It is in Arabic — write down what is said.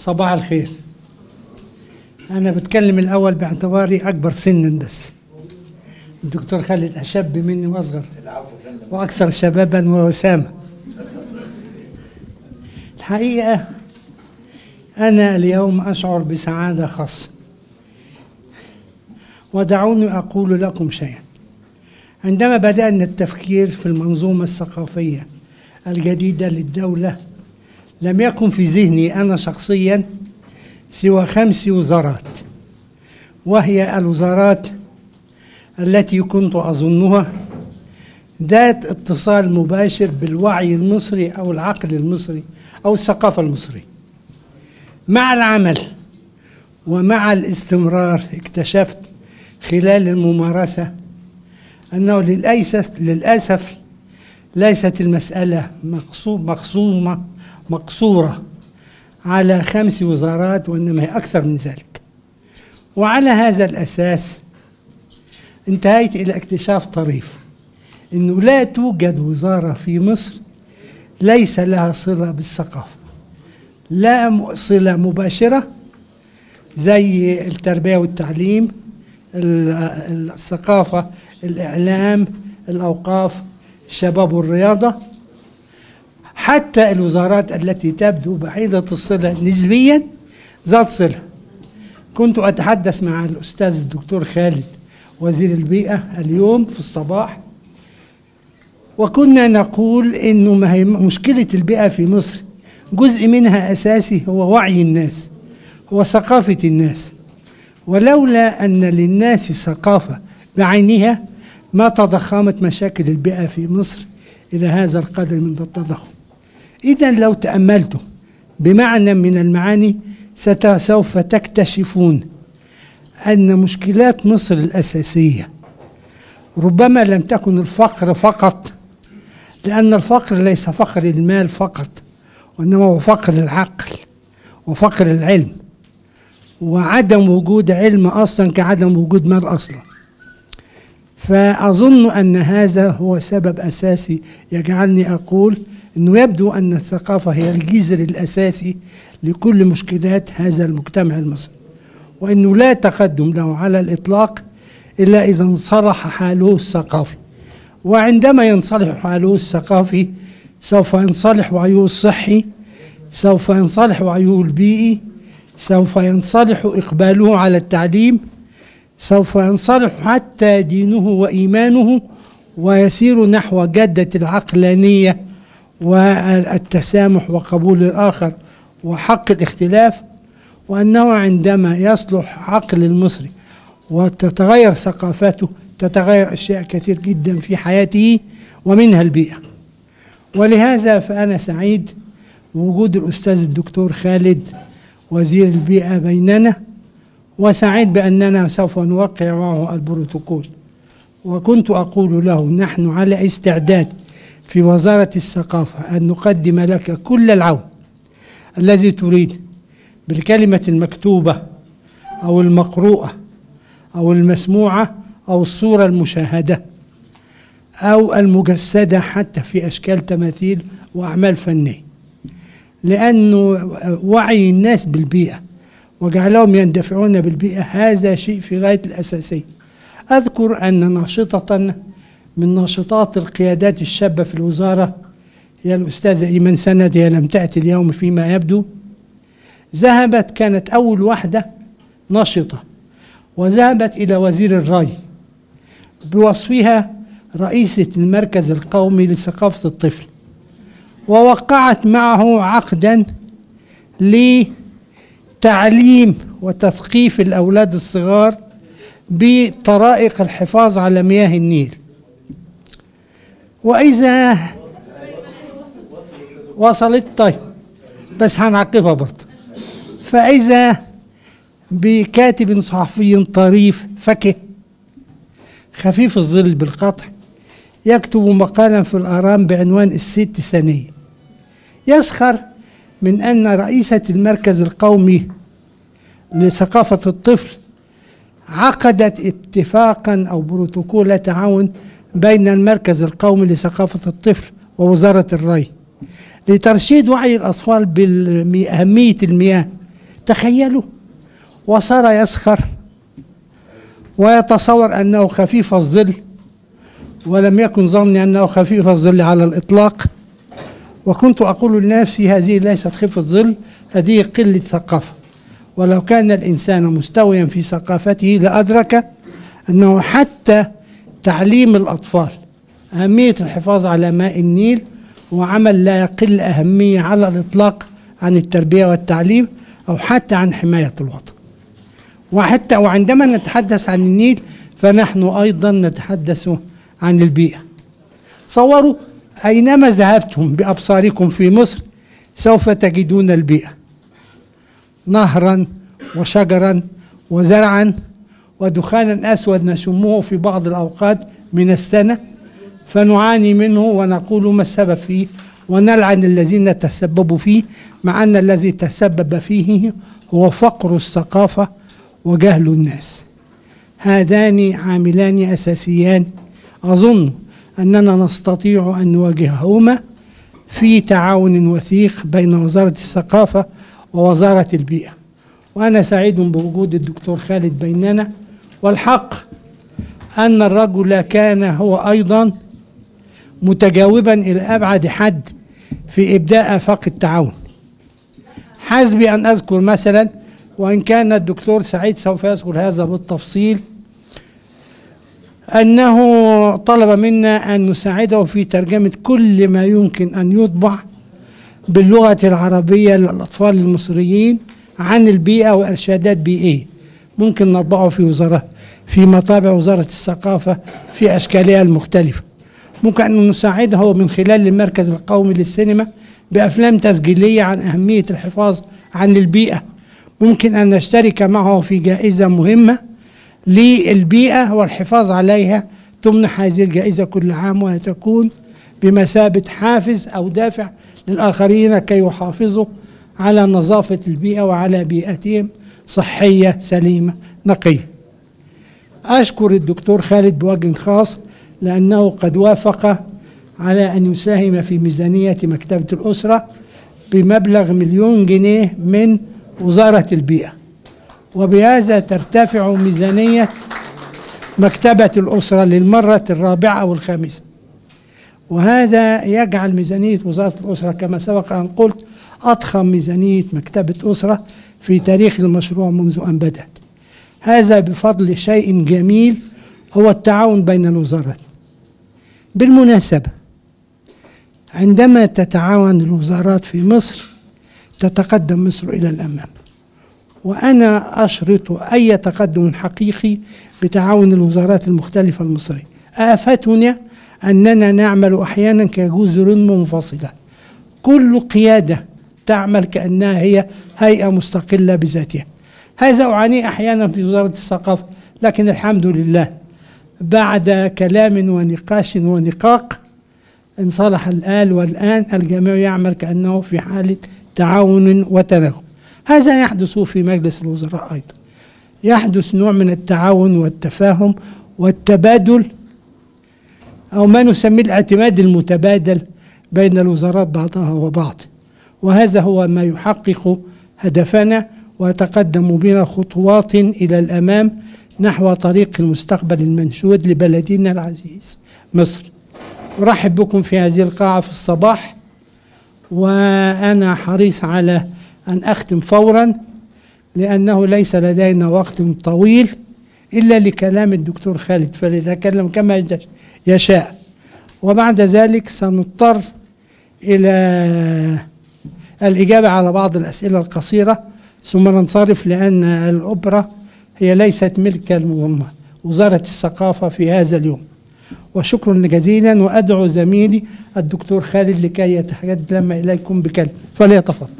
صباح الخير. أنا بتكلم الأول باعتباري أكبر سنا بس. الدكتور خالد أشب مني وأصغر وأكثر شبابا ووسامة الحقيقة أنا اليوم أشعر بسعادة خاصة. ودعوني أقول لكم شيئا. عندما بدأنا التفكير في المنظومة الثقافية الجديدة للدولة لم يكن في ذهني أنا شخصيا سوى خمس وزارات وهي الوزارات التي كنت أظنها ذات اتصال مباشر بالوعي المصري أو العقل المصري أو الثقافة المصرية. مع العمل ومع الاستمرار اكتشفت خلال الممارسة أنه للأسف للأسف ليست المسألة مقصومة مقصورة على خمس وزارات وإنما هي أكثر من ذلك. وعلى هذا الأساس انتهيت إلى اكتشاف طريف أنه لا توجد وزارة في مصر ليس لها صلة بالثقافة لا صلة مباشرة زي التربية والتعليم الثقافة الإعلام الأوقاف الشباب والرياضة. حتى الوزارات التي تبدو بعيدة الصلة نسبيا ذات صلة. كنت أتحدث مع الأستاذ الدكتور خالد وزير البيئة اليوم في الصباح وكنا نقول إنه ما هي مشكلة البيئة في مصر جزء منها أساسي هو وعي الناس هو ثقافة الناس. ولولا أن للناس ثقافة بعينها ما تضخمت مشاكل البيئة في مصر إلى هذا القدر من التضخم. إذا لو تاملتم بمعنى من المعاني سوف تكتشفون أن مشكلات مصر الأساسية. ربما لم تكن الفقر فقط لأن الفقر ليس فقر المال فقط وإنما هو فقر العقل وفقر العلم. وعدم وجود علم أصلا كعدم وجود مال أصلا. فأظن أن هذا هو سبب أساسي يجعلني أقول أنه يبدو أن الثقافة هي الجذر الأساسي لكل مشكلات هذا المجتمع المصري وأنه لا تقدم له على الإطلاق إلا إذا انصلح حاله الثقافي. وعندما ينصلح حاله الثقافي سوف ينصلح وعيه الصحي سوف ينصلح وعيه البيئي سوف ينصلح إقباله على التعليم سوف ينصلح حتى دينه وإيمانه ويسير نحو جدة العقلانية والتسامح وقبول الآخر وحق الاختلاف وأنه عندما يصلح عقل المصري وتتغير ثقافته تتغير أشياء كثير جدا في حياته ومنها البيئة. ولهذا فأنا سعيد بوجود الأستاذ الدكتور خالد وزير البيئة بيننا وسعيد بأننا سوف نوقع معه البروتوكول. وكنت أقول له نحن على استعداد في وزارة الثقافة أن نقدم لك كل العون الذي تريد بالكلمة المكتوبة أو المقروءة أو المسموعة أو الصورة المشاهدة أو المجسدة حتى في أشكال تماثيل وأعمال فنية. لأنه وعي الناس بالبيئة وجعلهم يندفعون بالبيئة هذا شيء في غاية الأساسية أذكر أن ناشطة من ناشطات القيادات الشابة في الوزارة. هي الأستاذة إيمان سند هي لم تأتي اليوم فيما يبدو. ذهبت كانت أول واحدة نشطة وذهبت إلى وزير الري بوصفها رئيسة المركز القومي لثقافة الطفل. ووقعت معه عقدا لتعليم وتثقيف الأولاد الصغار بطرائق الحفاظ على مياه النيل. وإذا وصلت طيب بس هنعقبها برضه. فإذا بكاتب صحفي طريف فكه خفيف الظل بالقطع يكتب مقالا في الآرام بعنوان الست ثانية. يسخر من أن رئيسة المركز القومي لثقافة الطفل عقدت اتفاقا أو بروتوكول تعاون بين المركز القومي لثقافة الطفل ووزارة الري لترشيد وعي الأطفال بأهمية المياه تخيلوا وصار يسخر ويتصور أنه خفيف الظل ولم يكن ظني أنه خفيف الظل على الإطلاق. وكنت أقول لنفسي هذه ليست خفة ظل هذه قلة ثقافة. ولو كان الإنسان مستويا في ثقافته لأدرك أنه حتى تعليم الأطفال. أهمية الحفاظ على ماء النيل هو عمل لا يقل أهمية على الإطلاق عن التربية والتعليم أو حتى عن حماية الوطن. وحتى وعندما نتحدث عن النيل فنحن أيضا نتحدث عن البيئة. تصوروا أينما ذهبتم بأبصاركم في مصر سوف تجدون البيئة. نهرا وشجرا وزرعا ودخانا أسود نشمه في بعض الأوقات من السنة فنعاني منه ونقول ما السبب فيه ونلعن الذين تسببوا فيه مع أن الذي تسبب فيه هو فقر الثقافة وجهل الناس. هذان عاملان أساسيان. أظن أننا نستطيع أن نواجههما في تعاون وثيق بين وزارة الثقافة ووزارة البيئة. وأنا سعيد بوجود الدكتور خالد بيننا. والحق أن الرجل كان هو أيضا متجاوبا إلى أبعد حد في إبداء آفاق التعاون. حسبي أن أذكر مثلا وإن كان الدكتور سعيد سوف يذكر هذا بالتفصيل أنه طلب منا أن نساعده في ترجمة كل ما يمكن أن يطبع باللغة العربية للأطفال المصريين عن البيئة وإرشادات بيئية. ممكن نطبعه في وزارة. في مطابع وزارة الثقافة في أشكالها المختلفة. ممكن أن نساعده من خلال المركز القومي للسينما بأفلام تسجيلية عن أهمية الحفاظ عن البيئة. ممكن أن نشترك معه في جائزة مهمة للبيئة والحفاظ عليها. تمنح هذه الجائزة كل عام وتكون بمثابة حافز أو دافع للآخرين كي يحافظوا على نظافة البيئة وعلى بيئتهم صحية سليمة نقية. أشكر الدكتور خالد بوجه خاص لأنه قد وافق على أن يساهم في ميزانية مكتبة الأسرة بمبلغ مليون جنيه من وزارة البيئة. وبهذا ترتفع ميزانية مكتبة الأسرة للمرة الرابعة أو الخامسة وهذا يجعل ميزانية وزارة الأسرة كما سبق أن قلت أضخم ميزانية مكتبة أسرة في تاريخ المشروع منذ أن بدأت. هذا بفضل شيء جميل هو التعاون بين الوزارات. بالمناسبة عندما تتعاون الوزارات في مصر تتقدم مصر إلى الأمام. وأنا أشرط أي تقدم حقيقي بتعاون الوزارات المختلفة المصرية. آفتنا أننا نعمل أحيانا كجزر منفصلة. كل قيادة تعمل كأنها هي هيئة مستقلة بذاتها. هذا أعانيه أحيانا في وزارة الثقافة لكن الحمد لله بعد كلام ونقاش ونقاق انصلح الآل والآن الجميع يعمل كأنه في حالة تعاون وتناغم. هذا يحدث في مجلس الوزراء أيضا. يحدث نوع من التعاون والتفاهم والتبادل أو ما نسميه الاعتماد المتبادل بين الوزارات بعضها وبعض. وهذا هو ما يحقق هدفنا ويتقدم بنا خطوات إلى الأمام نحو طريق المستقبل المنشود لبلدنا العزيز مصر. أرحب بكم في هذه القاعة في الصباح وأنا حريص على أن أختم فورا لأنه ليس لدينا وقت طويل إلا لكلام الدكتور خالد فليتكلم كما يشاء. وبعد ذلك سنضطر إلى الإجابة على بعض الأسئلة القصيرة. ثم ننصرف لأن الأوبرا هي ليست ملك وزارة الثقافة في هذا اليوم. وشكرا جزيلا وأدعو زميلي الدكتور خالد لكي يتحدث لما إليكم بكلمة. فليتفضل.